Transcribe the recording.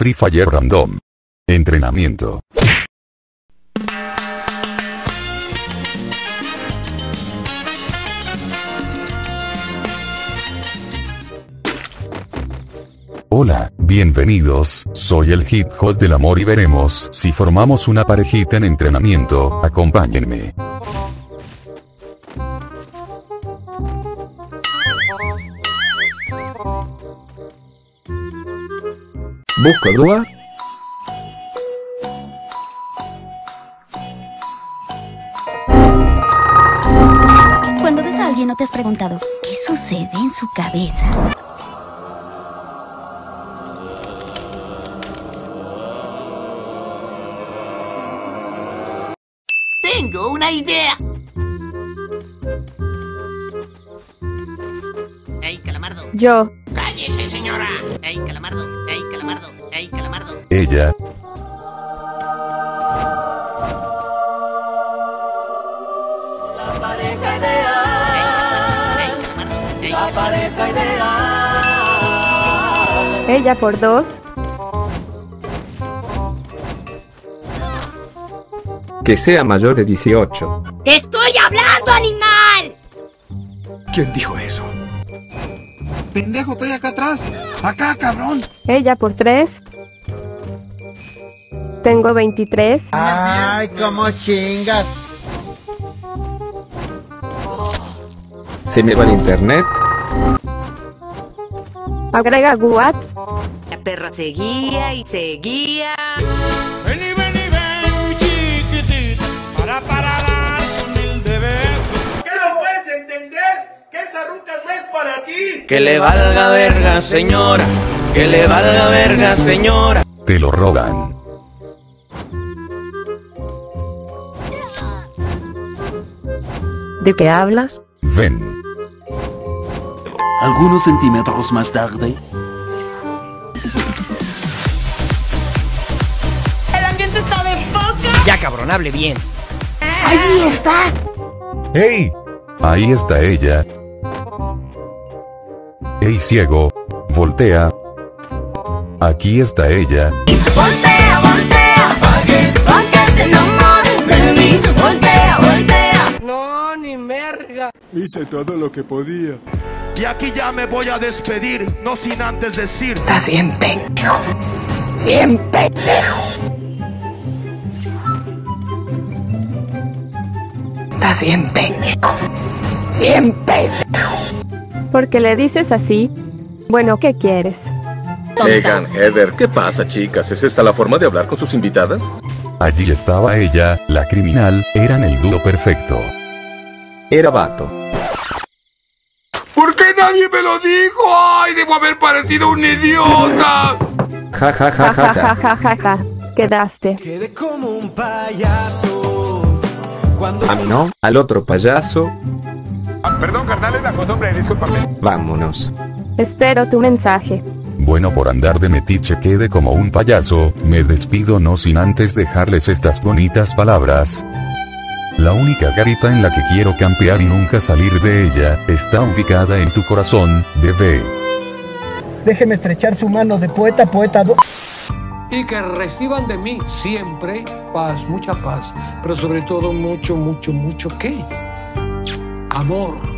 Free Fire Random. Entrenamiento. Hola, bienvenidos, soy el hip hop del amor y veremos si formamos una parejita en entrenamiento, acompáñenme. Busco Dua. Cuando ves a alguien no te has preguntado, ¿qué sucede en su cabeza? Tengo una idea. ¡Ey, calamardo! Yo. ¡Cállese, señora! ¡Ey, calamardo! ¡Ey, calamardo! ¡Ey, calamardo! Ella, ¡Ey, calamardo! ¡Ey, calamardo! Ella por dos. Que sea mayor de 18. ¡Te estoy hablando, animal! ¿Quién dijo eso? Pendejo, estoy acá atrás. Acá, cabrón. Ella por tres. Tengo 23. Ay, cómo chingas. Se me va el internet. Agrega Whats. La perra seguía y seguía. Que le valga verga, señora. Que le valga verga, señora. te lo roban. ¿De qué hablas? Ven, Algunos centímetros más tarde. El ambiente está de poca. Ya cabrón, hable bien. ¡Hey! Ahí está ella. ¡Ey, ciego! Voltea. Aquí está ella. Voltea, voltea, pa' que, pa' que te enamores de mí. Voltea, voltea. No, ni merga. Hice todo lo que podía. Y aquí ya me voy a despedir, no sin antes decir. ¿Por qué le dices así? Bueno, ¿qué quieres? Megan, Heather, ¿qué pasa, chicas? ¿Es esta la forma de hablar con sus invitadas? Allí estaba ella, la criminal, eran el dúo perfecto. Era vato. ¿Por qué nadie me lo dijo? ¡Ay, debo haber parecido un idiota! Ja ja ja Ja, ja ja, ja, ja. ja, ja, ja. Quedaste. Quedé como un payaso. Cuando A mí no, al otro payaso. Perdón, carnal, es la cosa, hombre, discúlpame. Vámonos. Espero tu mensaje. Bueno, por andar de metiche quede como un payaso, me despido no sin antes dejarles estas bonitas palabras. La única garita en la que quiero campear y nunca salir de ella, está ubicada en tu corazón, bebé. Déjeme estrechar su mano de poeta poeta. do- y que reciban de mí siempre paz, mucha paz, pero sobre todo mucho, mucho, mucho qué? Amor.